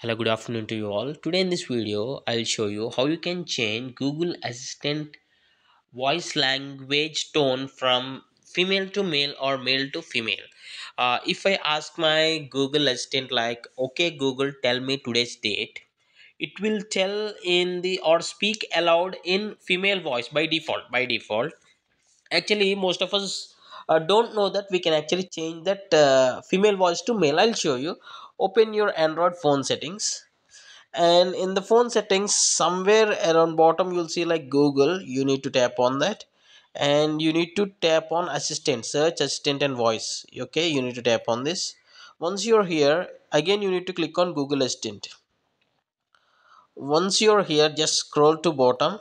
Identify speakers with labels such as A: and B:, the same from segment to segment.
A: Hello, good afternoon to you all. Today in this video, I'll show you how you can change Google Assistant voice language tone from female to male or male to female. Uh, if I ask my Google Assistant like, okay Google, tell me today's date, it will tell in the or speak aloud in female voice by default. By default, actually most of us uh, don't know that we can actually change that uh, female voice to male. I'll show you. Open your Android phone settings. And in the phone settings somewhere around bottom you'll see like google. You need to tap on that. And you need to tap on assistant search assistant and voice. Okay you need to tap on this. Once you're here again you need to click on google assistant. Once you're here just scroll to bottom.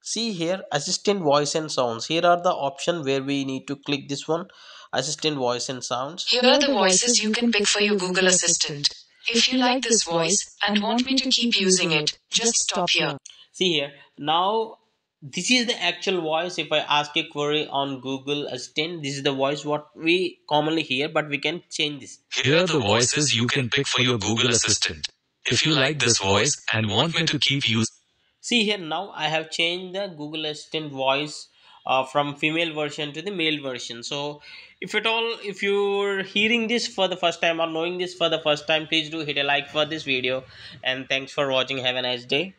A: See here assistant voice and sounds. Here are the option where we need to click this one assistant voice and sounds
B: Here are the voices you can pick for your Google Assistant. If you like this voice and want me to keep using it, just stop here.
A: see here now this is the actual voice if i ask a query on google assistant this is the voice what we commonly hear but we can change this
C: Here are the voices you can pick for your Google Assistant. If you like this voice and want me to keep using
A: see here now i have changed the google assistant voice uh, from female version to the male version. So if at all if you're hearing this for the first time or knowing this for the first time please do hit a like for this video. And thanks for watching. Have a nice day